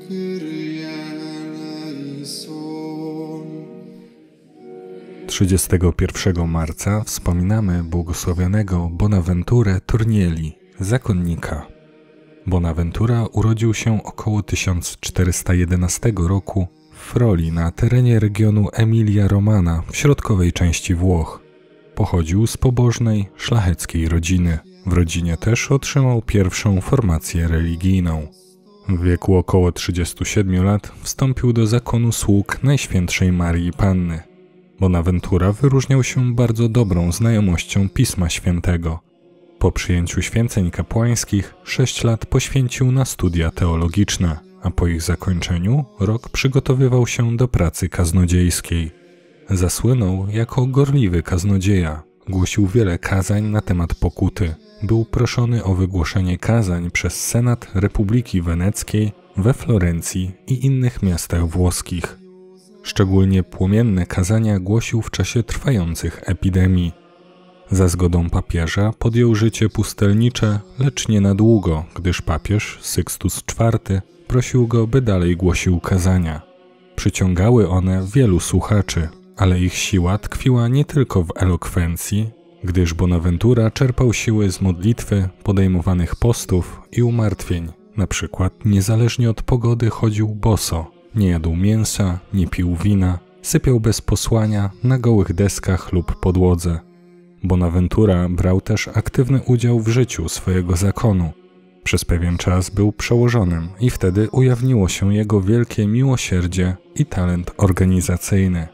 Kyrie eleison. 31 marca wspominamy błogosławionego Bonaventurę Turnieli, zakonnika. Bonaventura urodził się około 1411 roku w Froli na terenie regionu Emilia Romana w środkowej części Włoch. Pochodził z pobożnej, szlacheckiej rodziny. W rodzinie też otrzymał pierwszą formację religijną. W wieku około 37 lat wstąpił do zakonu sług Najświętszej Marii Panny. Bonaventura wyróżniał się bardzo dobrą znajomością Pisma Świętego. Po przyjęciu święceń kapłańskich sześć lat poświęcił na studia teologiczne, a po ich zakończeniu rok przygotowywał się do pracy kaznodziejskiej. Zasłynął jako gorliwy kaznodzieja, głosił wiele kazań na temat pokuty. Był proszony o wygłoszenie kazań przez Senat Republiki Weneckiej we Florencji i innych miastach włoskich. Szczególnie płomienne kazania głosił w czasie trwających epidemii. Za zgodą papieża podjął życie pustelnicze, lecz nie na długo, gdyż papież Sykstus IV prosił go, by dalej głosił kazania. Przyciągały one wielu słuchaczy, ale ich siła tkwiła nie tylko w elokwencji, gdyż Bonaventura czerpał siły z modlitwy, podejmowanych postów i umartwień. Na przykład niezależnie od pogody chodził boso, nie jadł mięsa, nie pił wina, sypiał bez posłania na gołych deskach lub podłodze. Bonaventura brał też aktywny udział w życiu swojego zakonu. Przez pewien czas był przełożonym i wtedy ujawniło się jego wielkie miłosierdzie i talent organizacyjny.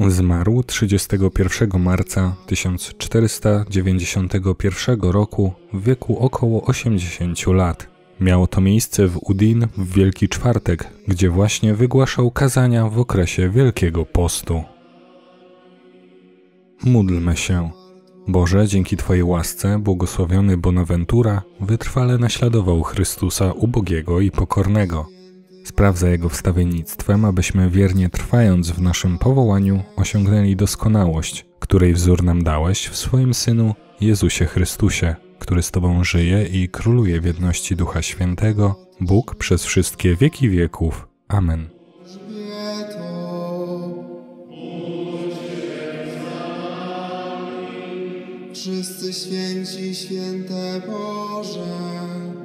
Zmarł 31 marca 1491 roku w wieku około 80 lat. Miało to miejsce w Udin w Wielki Czwartek, gdzie właśnie wygłaszał kazania w okresie Wielkiego Postu. Módlmy się. Boże, dzięki Twojej łasce, błogosławiony Bonaventura wytrwale naśladował Chrystusa ubogiego i pokornego. Spraw za Jego wstawiennictwem, abyśmy wiernie trwając w naszym powołaniu osiągnęli doskonałość, której wzór nam dałeś w swoim Synu Jezusie Chrystusie, który z Tobą żyje i króluje w jedności Ducha Świętego, Bóg przez wszystkie wieki wieków. Amen. Wszyscy święci, święte Boże.